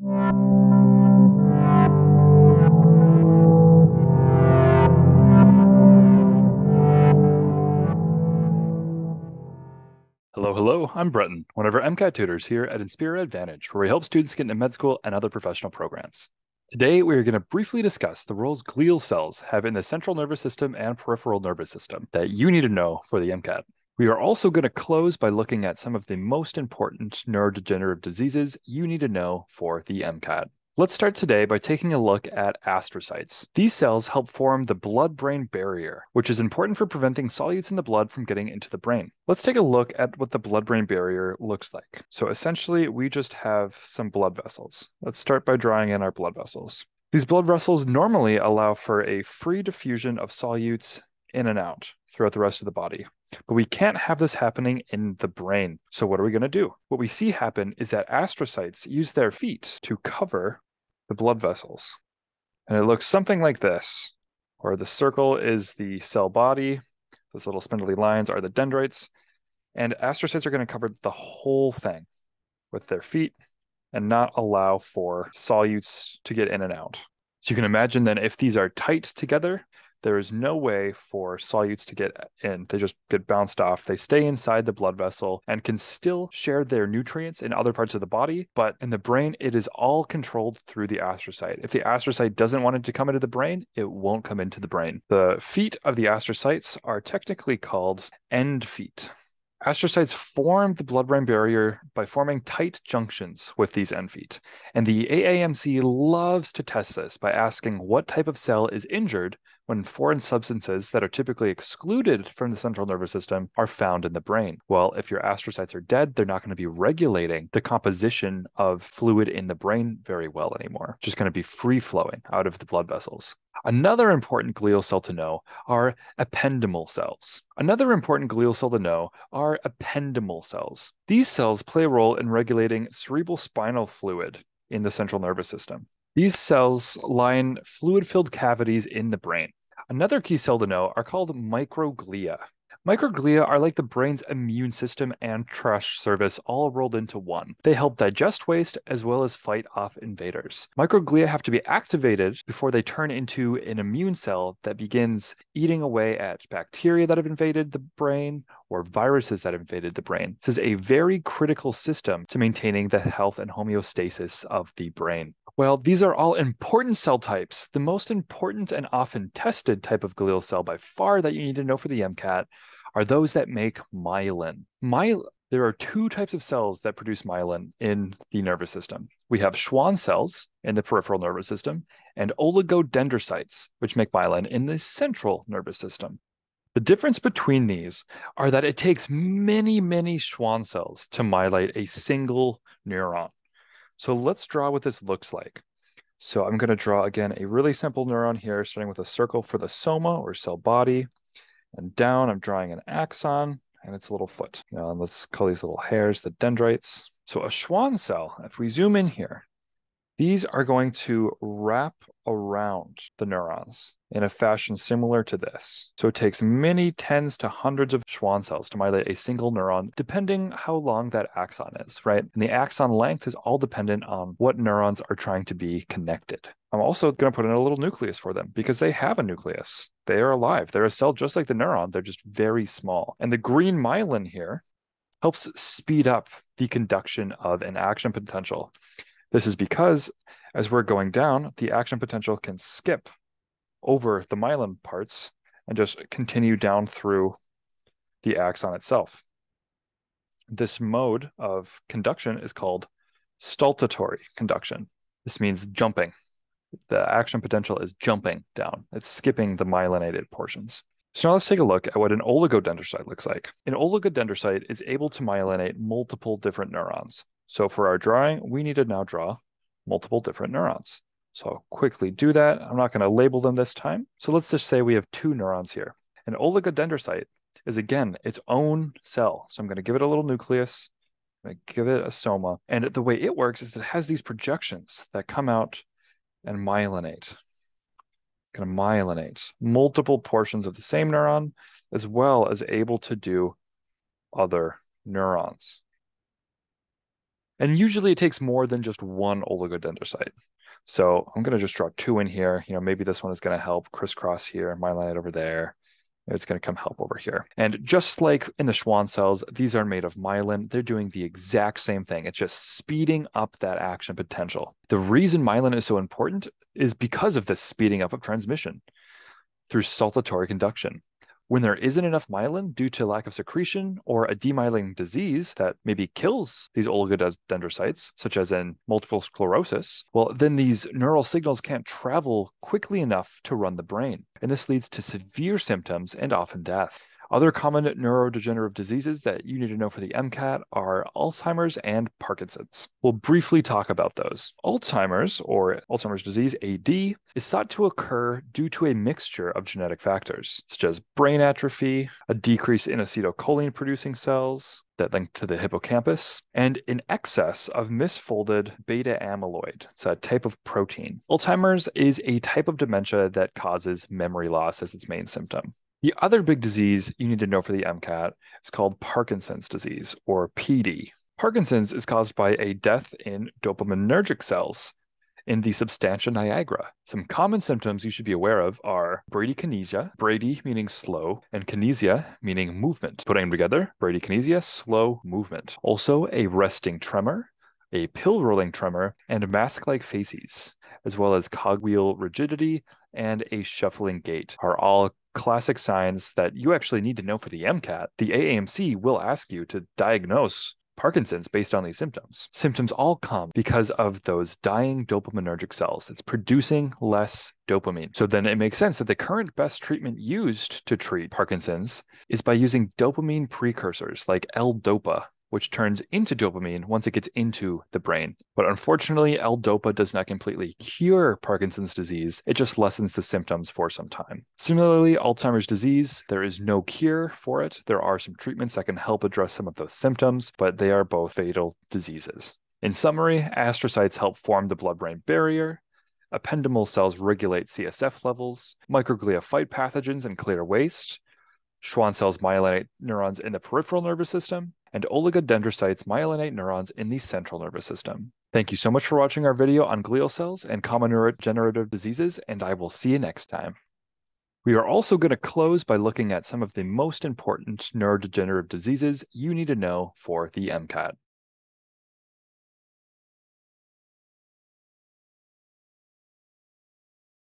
Hello, hello. I'm Bretton, one of our MCAT tutors here at Inspira Advantage, where we help students get into med school and other professional programs. Today, we are going to briefly discuss the roles glial cells have in the central nervous system and peripheral nervous system that you need to know for the MCAT. We are also going to close by looking at some of the most important neurodegenerative diseases you need to know for the MCAT. Let's start today by taking a look at astrocytes. These cells help form the blood brain barrier, which is important for preventing solutes in the blood from getting into the brain. Let's take a look at what the blood brain barrier looks like. So essentially, we just have some blood vessels. Let's start by drawing in our blood vessels. These blood vessels normally allow for a free diffusion of solutes in and out throughout the rest of the body. But we can't have this happening in the brain. So, what are we going to do? What we see happen is that astrocytes use their feet to cover the blood vessels. And it looks something like this, where the circle is the cell body, those little spindly lines are the dendrites, and astrocytes are going to cover the whole thing with their feet and not allow for solutes to get in and out. So you can imagine then if these are tight together, there is no way for solutes to get in. They just get bounced off. They stay inside the blood vessel and can still share their nutrients in other parts of the body. But in the brain, it is all controlled through the astrocyte. If the astrocyte doesn't want it to come into the brain, it won't come into the brain. The feet of the astrocytes are technically called end feet. Astrocytes form the blood brain barrier by forming tight junctions with these end feet. And the AAMC loves to test this by asking what type of cell is injured when foreign substances that are typically excluded from the central nervous system are found in the brain. Well, if your astrocytes are dead, they're not going to be regulating the composition of fluid in the brain very well anymore. Just going to be free flowing out of the blood vessels. Another important glial cell to know are ependymal cells. Another important glial cell to know are ependymal cells. These cells play a role in regulating cerebral spinal fluid in the central nervous system. These cells line fluid filled cavities in the brain. Another key cell to know are called microglia. Microglia are like the brain's immune system and trash service all rolled into one. They help digest waste as well as fight off invaders. Microglia have to be activated before they turn into an immune cell that begins eating away at bacteria that have invaded the brain or viruses that invaded the brain. This is a very critical system to maintaining the health and homeostasis of the brain. Well, these are all important cell types. The most important and often tested type of glial cell by far that you need to know for the MCAT are those that make myelin. My, there are two types of cells that produce myelin in the nervous system. We have Schwann cells in the peripheral nervous system and oligodendrocytes, which make myelin in the central nervous system. The difference between these are that it takes many, many Schwann cells to myelate a single neuron. So let's draw what this looks like. So I'm going to draw again a really simple neuron here, starting with a circle for the soma or cell body. And down, I'm drawing an axon and its a little foot. Now let's call these little hairs the dendrites. So a Schwann cell, if we zoom in here, these are going to wrap around the neurons in a fashion similar to this. So it takes many tens to hundreds of Schwann cells to myelate a single neuron, depending how long that axon is, right? And the axon length is all dependent on what neurons are trying to be connected. I'm also going to put in a little nucleus for them because they have a nucleus. They are alive. They're a cell just like the neuron. They're just very small. And the green myelin here helps speed up the conduction of an action potential. This is because as we're going down, the action potential can skip over the myelin parts and just continue down through the axon itself. This mode of conduction is called saltatory conduction. This means jumping. The action potential is jumping down. It's skipping the myelinated portions. So now let's take a look at what an oligodendrocyte looks like. An oligodendrocyte is able to myelinate multiple different neurons. So for our drawing, we need to now draw multiple different neurons. So I'll quickly do that. I'm not going to label them this time. So let's just say we have two neurons here. An oligodendrocyte is again its own cell. So I'm going to give it a little nucleus. I'm going to give it a soma. And the way it works is it has these projections that come out and myelinate. Going to myelinate multiple portions of the same neuron, as well as able to do other neurons. And usually it takes more than just one oligodendrocyte. So I'm going to just draw two in here. You know, maybe this one is going to help crisscross here, myelinate over there. It's going to come help over here. And just like in the Schwann cells, these are made of myelin. They're doing the exact same thing. It's just speeding up that action potential. The reason myelin is so important is because of this speeding up of transmission through saltatory conduction. When there isn't enough myelin due to lack of secretion or a demyelinating disease that maybe kills these oligodendrocytes, such as in multiple sclerosis, well, then these neural signals can't travel quickly enough to run the brain. And this leads to severe symptoms and often death. Other common neurodegenerative diseases that you need to know for the MCAT are Alzheimer's and Parkinson's. We'll briefly talk about those. Alzheimer's, or Alzheimer's disease, AD, is thought to occur due to a mixture of genetic factors, such as brain atrophy, a decrease in acetylcholine producing cells, that link to the hippocampus, and an excess of misfolded beta amyloid. It's a type of protein. Alzheimer's is a type of dementia that causes memory loss as its main symptom. The other big disease you need to know for the MCAT is called Parkinson's disease, or PD. Parkinson's is caused by a death in dopaminergic cells in the substantia nigra. Some common symptoms you should be aware of are bradykinesia, brady meaning slow, and kinesia meaning movement. Putting them together, bradykinesia, slow movement. Also, a resting tremor, a pill rolling tremor, and mask like facies, as well as cogwheel rigidity and a shuffling gait, are all classic signs that you actually need to know for the MCAT, the AAMC will ask you to diagnose Parkinson's based on these symptoms. Symptoms all come because of those dying dopaminergic cells. It's producing less dopamine. So then it makes sense that the current best treatment used to treat Parkinson's is by using dopamine precursors like L-DOPA, which turns into dopamine once it gets into the brain. But unfortunately, L-DOPA does not completely cure Parkinson's disease, it just lessens the symptoms for some time. Similarly, Alzheimer's disease, there is no cure for it. There are some treatments that can help address some of those symptoms, but they are both fatal diseases. In summary, astrocytes help form the blood brain barrier. Ependymal cells regulate CSF levels. Microglia fight pathogens and clear waste. Schwann cells myelinate neurons in the peripheral nervous system and oligodendrocytes myelinate neurons in the central nervous system. Thank you so much for watching our video on glial cells and common neurodegenerative diseases, and I will see you next time. We are also going to close by looking at some of the most important neurodegenerative diseases you need to know for the MCAT.